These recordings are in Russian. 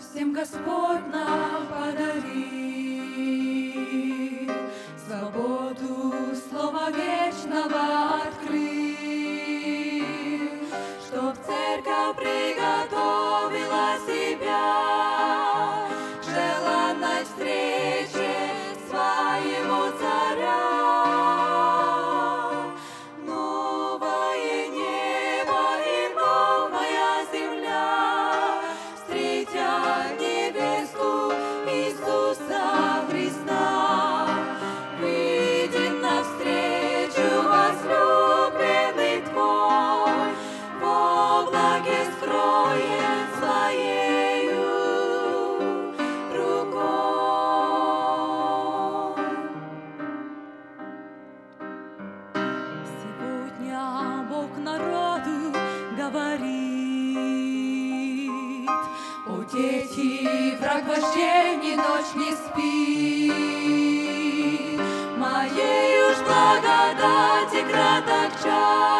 всем Господь нам. У Утечи враг вообще ни ночь не спит, Моей уж благодати краток час.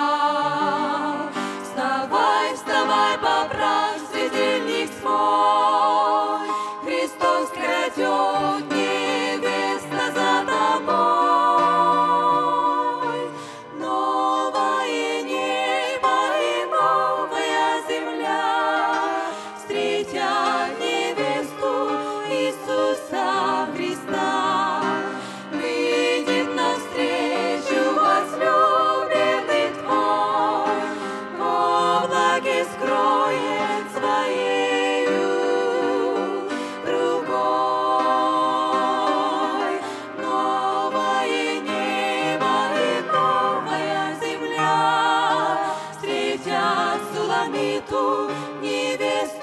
дороги скроет своею другой. Новое небо и новая земля встретят Суламиту невесту.